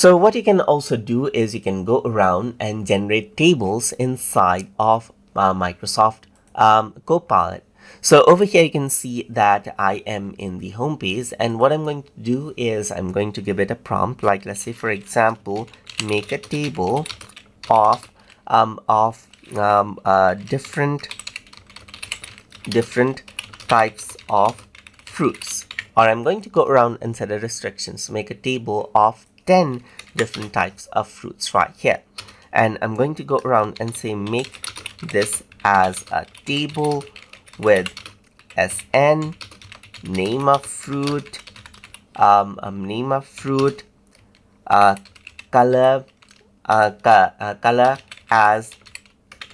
So what you can also do is you can go around and generate tables inside of uh, Microsoft um, Copilot. So over here you can see that I am in the home page and what I'm going to do is I'm going to give it a prompt. Like let's say for example make a table of um, of um, uh, different different types of fruits. Or I'm going to go around and set a restrictions make a table of 10 different types of fruits right here. And I'm going to go around and say make this as a table with SN name of fruit um, um name of fruit uh, color uh, uh, color as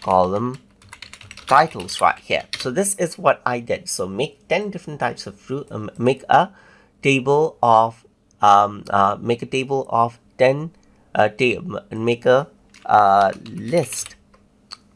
column titles right here. So this is what I did. So make 10 different types of fruit um, make a table of um, uh, make a table of 10 uh, make a uh, list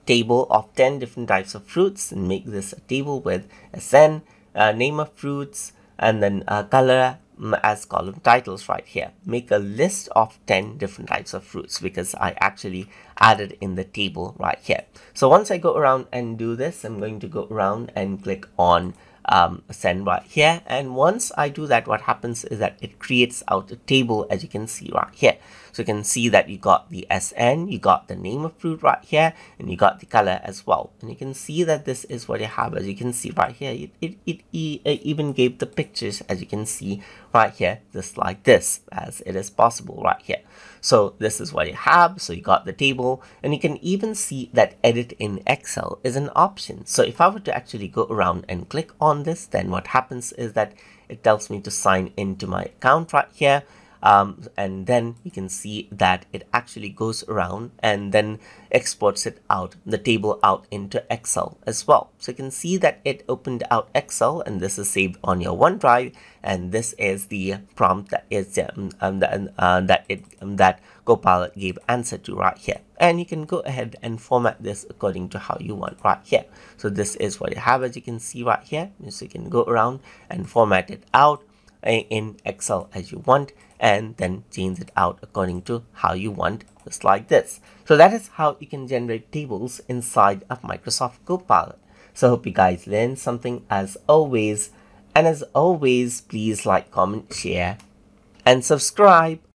table of 10 different types of fruits and make this a table with SN, uh, name of fruits, and then uh, color as column titles right here. Make a list of 10 different types of fruits because I actually added in the table right here. So once I go around and do this, I'm going to go around and click on um, send right here. And once I do that, what happens is that it creates out a table as you can see right here. So you can see that you got the SN, you got the name of fruit right here, and you got the color as well. And you can see that this is what you have as you can see right here. It, it, it, it even gave the pictures as you can see right here, just like this, as it is possible right here. So this is what you have. So you got the table and you can even see that edit in Excel is an option. So if I were to actually go around and click on this, then what happens is that it tells me to sign into my account right here um, and then you can see that it actually goes around and then exports it out the table out into Excel as well. So you can see that it opened out Excel and this is saved on your OneDrive and this is the prompt that is um, um, uh, that it um, that Copilot gave answer to right here. And you can go ahead and format this according to how you want right here. So this is what you have as you can see right here. So you can go around and format it out in Excel as you want and then change it out according to how you want just like this. So that is how you can generate tables inside of Microsoft Copilot. So I hope you guys learned something as always and as always please like, comment, share and subscribe.